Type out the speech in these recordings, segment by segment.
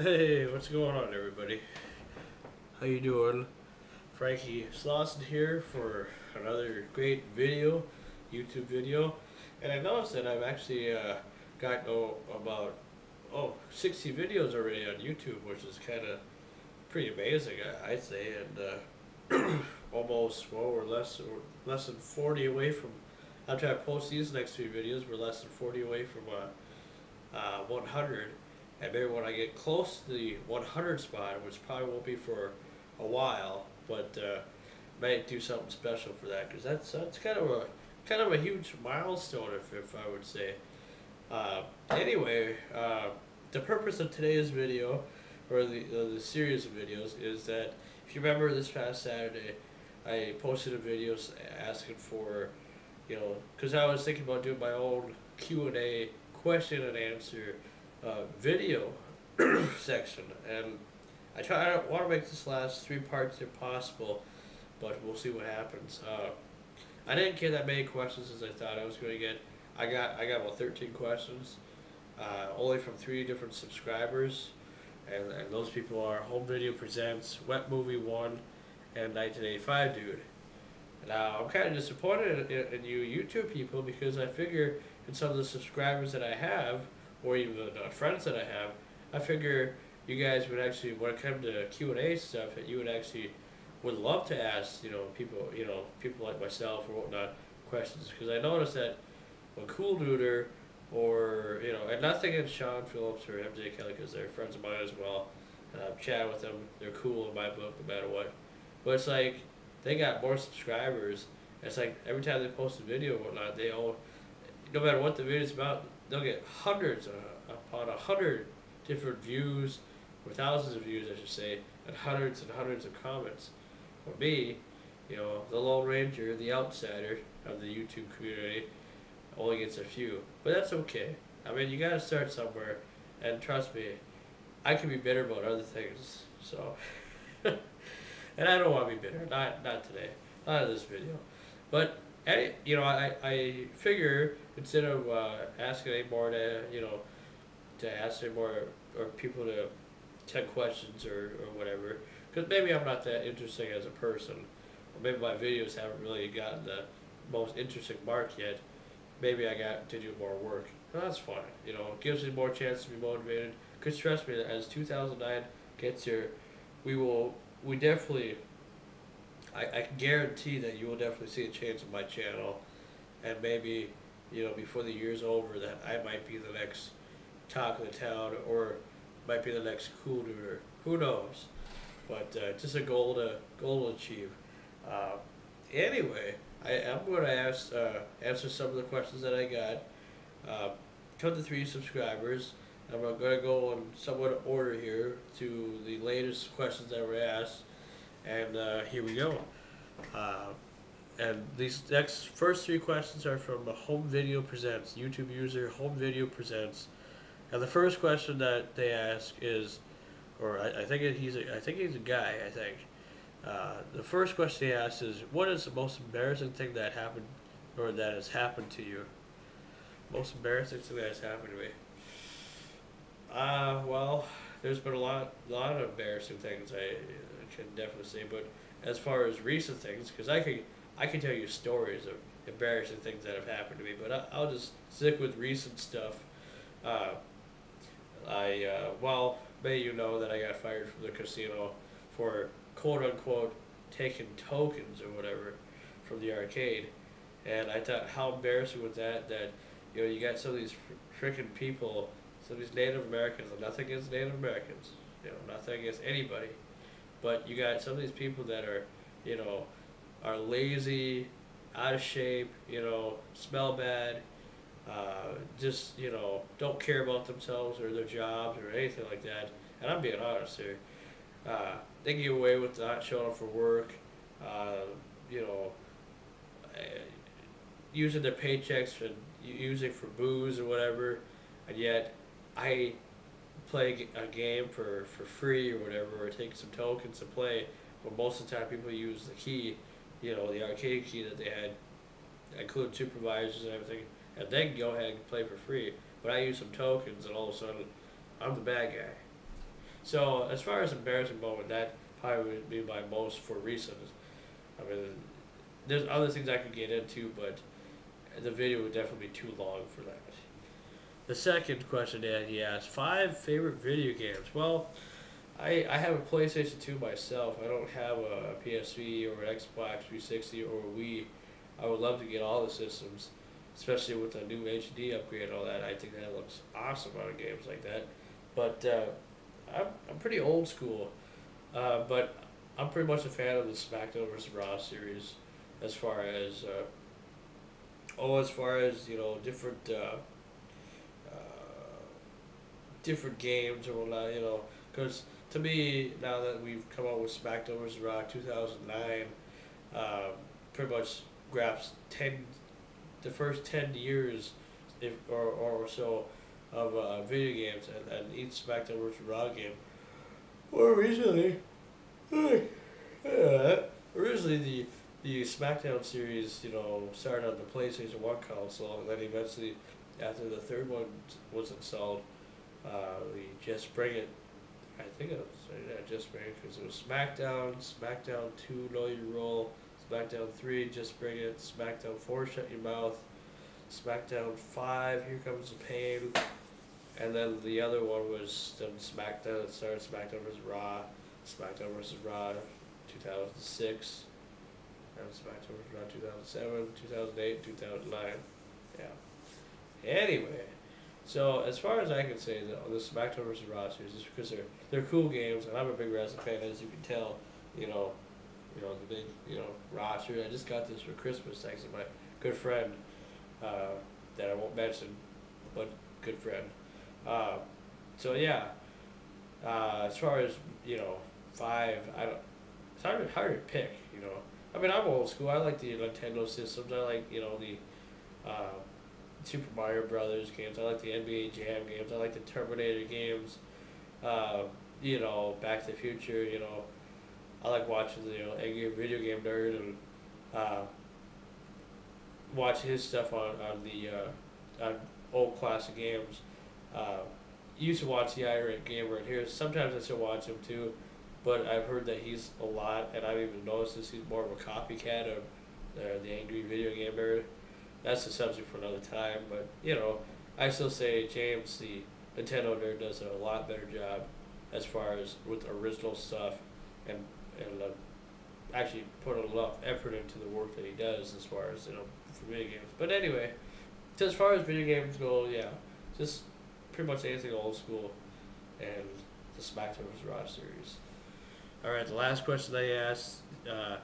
Hey, what's going on, everybody? How you doing? Franky Slawson here for another great video, YouTube video, and I noticed that I've actually uh, got oh, about oh 60 videos already on YouTube, which is kind of pretty amazing, I, I'd say, and uh, almost well, we're less we're less than 40 away from. After I post these next few videos, we're less than 40 away from uh, uh, 100 and maybe when I get close to the 100 spot, which probably won't be for a while, but uh, might do something special for that because that's that's kind of a kind of a huge milestone, if, if I would say. Uh, anyway, uh, the purpose of today's video, or the uh, the series of videos, is that if you remember this past Saturday, I posted a video asking for, you know, because I was thinking about doing my own Q and A question and answer uh, video section, and I try. I want to make this last three parts if possible, but we'll see what happens. Uh, I didn't get that many questions as I thought I was going to get. I got I got about thirteen questions, uh, only from three different subscribers, and, and those people are Home Video Presents, Wet Movie One, and 1985 Dude. Now I'm kind of disappointed in, in you YouTube people because I figure in some of the subscribers that I have or even uh, friends that I have, I figure you guys would actually, when it comes to Q and A stuff, that you would actually would love to ask, you know, people, you know, people like myself or whatnot, questions because I noticed that when Cool Duder or you know, and nothing against Sean Phillips or MJ Kelly because they're friends of mine as well, and I've chatted with them. They're cool in my book, no matter what. But it's like they got more subscribers. It's like every time they post a video or whatnot, they all, no matter what the video's about, they'll get hundreds uh, upon a hundred different views, or thousands of views, I should say, and hundreds and hundreds of comments. For me, you know, the Lone Ranger, the outsider of the YouTube community, only gets a few. But that's okay. I mean, you gotta start somewhere, and trust me, I can be bitter about other things. So, and I don't want to be bitter. Not not today. Not in this video. But any, you know, I I figure instead of uh, asking any more to you know to ask any more or people to ten questions or, or whatever because maybe I'm not that interesting as a person or maybe my videos haven't really gotten the most interesting mark yet maybe I got to do more work. Well, that's fine you know it gives me more chance to be motivated. Because trust me as 2009 gets here we will we definitely I, I can guarantee that you will definitely see a change in my channel and maybe you know, before the year's over, that I might be the next talk of the town or might be the next cool duder. Who knows? But uh, just a goal to goal to achieve. Uh, anyway, I am going to ask uh, answer some of the questions that I got. Uh, come to three subscribers. I'm going to go in somewhat order here to the latest questions that were asked, and uh, here we go. Uh, and these next first three questions are from Home Video Presents YouTube user Home Video Presents, and the first question that they ask is, or I, I think he's a, I think he's a guy. I think uh, the first question he asks is, "What is the most embarrassing thing that happened, or that has happened to you?" Most embarrassing thing that has happened to me. Uh, well, there's been a lot, lot of embarrassing things I, can definitely say, but as far as recent things, because I could I can tell you stories of embarrassing things that have happened to me, but I, I'll just stick with recent stuff. Uh, I uh, well, may you know that I got fired from the casino for quote unquote taking tokens or whatever from the arcade, and I thought how embarrassing was that that you know you got some of these fr- freaking people, some of these Native Americans, nothing against Native Americans, you know, nothing against anybody, but you got some of these people that are you know are lazy, out of shape, you know, smell bad, uh, just, you know, don't care about themselves or their jobs or anything like that. And I'm being honest here. Uh, they get away with not showing up for work, uh, you know, uh, using their paychecks and using for booze or whatever, and yet I play a game for, for free or whatever, or take some tokens to play, but most of the time people use the key you know, the arcade key that they had, include supervisors and everything, and they can go ahead and play for free. But I use some tokens, and all of a sudden, I'm the bad guy. So as far as embarrassing moment, that probably would be my most for reasons. I mean, there's other things I could get into, but the video would definitely be too long for that. The second question that he asked, five favorite video games. Well, I, I have a PlayStation 2 myself. I don't have a PS3 or Xbox 360 or Wii. I would love to get all the systems, especially with the new HD upgrade and all that. I think that looks awesome on games like that. But uh, I'm, I'm pretty old school. Uh, but I'm pretty much a fan of the SmackDown vs. Raw series as far as, uh, oh, as far as, you know, different, uh, uh, different games or whatnot, you know, because to me, now that we've come out with SmackDown vs. Raw 2009, uh, pretty much grabs 10, the first 10 years if, or, or so of uh, video games and, and each SmackDown vs. Raw game. More recently, originally the the SmackDown series, you know, started on the PlayStation One console, and then eventually, after the third one was installed, uh, we just bring it I think it was yeah, just bring it because it was SmackDown, SmackDown Two, Know Your Role, SmackDown Three, Just Bring It, SmackDown Four, Shut Your Mouth, SmackDown Five, Here Comes the Pain, and then the other one was then SmackDown. It started SmackDown vs Raw, SmackDown vs Raw, two thousand six, and SmackDown vs Raw two thousand seven, two thousand eight, two thousand nine. Yeah. Anyway. So as far as I can say, the, the SmackDown vs. Raw series is because they're they're cool games, and I'm a big wrestling fan, as you can tell. You know, you know the big you know roster. I just got this for Christmas thanks to my good friend uh, that I won't mention, but good friend. Uh, so yeah, uh, as far as you know, five. I don't. It's hard hard to pick. You know, I mean I'm old school. I like the Nintendo systems. I like you know the. Uh, Super Mario Brothers games. I like the NBA Jam games. I like the Terminator games. Uh, you know, Back to the Future. You know, I like watching the you know angry video game nerd and uh, watch his stuff on on the uh, on old classic games. Uh, used to watch the Irate Gamer right here. Sometimes I still watch him too, but I've heard that he's a lot, and I've even noticed this. He's more of a copycat of the, the angry video game nerd that's a subject for another time. But you know, I still say James, the Nintendo nerd, does a lot better job as far as with original stuff and and uh, actually put a lot of effort into the work that he does as far as you know for video games. But anyway, as far as video games go, yeah, just pretty much anything old school, and the SmackDown vs. Raw series. All right, the last question they asked. Uh,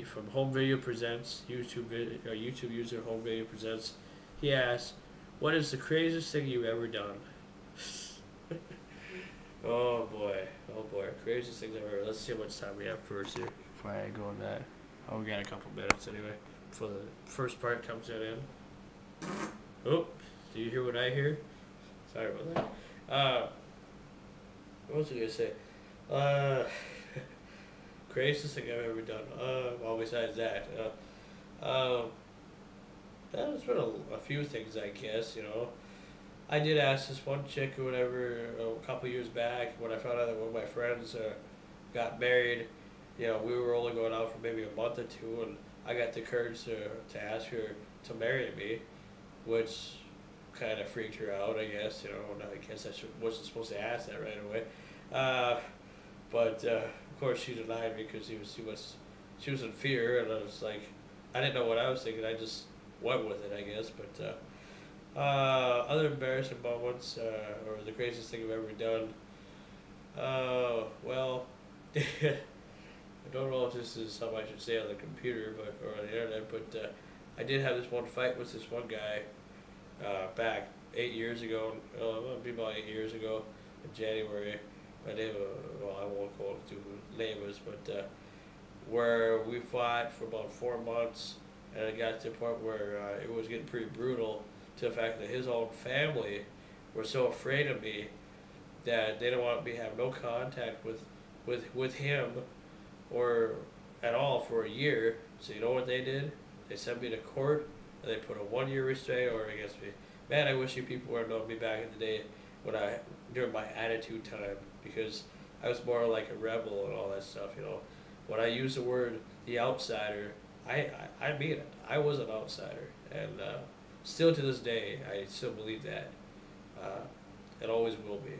from Home Video Presents, YouTube uh, YouTube user Home Video Presents, he asks, "What is the craziest thing you've ever done?" oh boy, oh boy, craziest things ever. Let's see how much time we have first here before I go on that. Oh, we got a couple minutes anyway before the first part comes end. Oh, do you hear what I hear? Sorry about that. Uh, what was I gonna say? Uh craziest thing I've ever done. Uh, well, besides that, uh, um, there's been a, a, few things, I guess. You know, I did ask this one chick or whatever a couple years back when I found out that one of my friends uh, got married. You know, we were only going out for maybe a month or two, and I got the courage to to ask her to marry me, which kind of freaked her out, I guess. You know, I guess I should, wasn't supposed to ask that right away. Uh, but uh, course, she denied because he was she was she was in fear, and I was like, I didn't know what I was thinking. I just went with it, I guess. But uh, uh, other embarrassing moments uh, or the craziest thing I've ever done. Uh, well, I don't know if this is something I should say on the computer, but or on the internet. But uh, I did have this one fight with this one guy uh, back eight years ago. Uh, be about eight years ago in January name, well, I won't go into names, but uh, where we fought for about four months, and it got to the point where uh, it was getting pretty brutal to the fact that his own family were so afraid of me that they didn't want me to have no contact with, with, with him or at all for a year. So you know what they did? They sent me to court, and they put a one-year restraint order against me. Man, I wish you people would have known me back in the day when I during my attitude time because I was more like a rebel and all that stuff. You know, when I use the word the outsider, I I, I mean it. I was an outsider, and uh, still to this day, I still believe that. Uh, it always will be.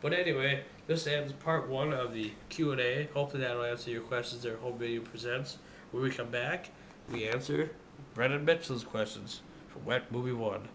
But anyway, this ends part one of the Q and A. Hopefully that'll answer your questions. Their home video presents. When we come back, we answer Brendan Mitchell's questions from Wet Movie One.